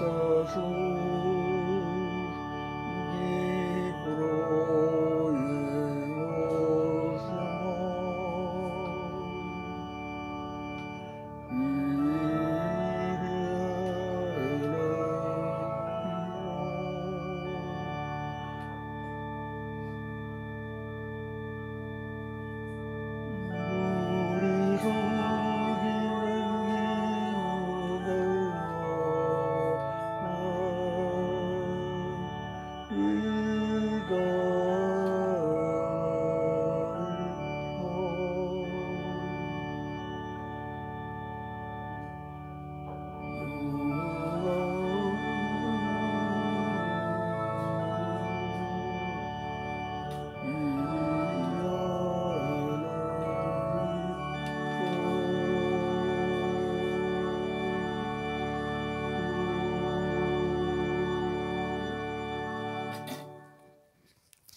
射出 Oh.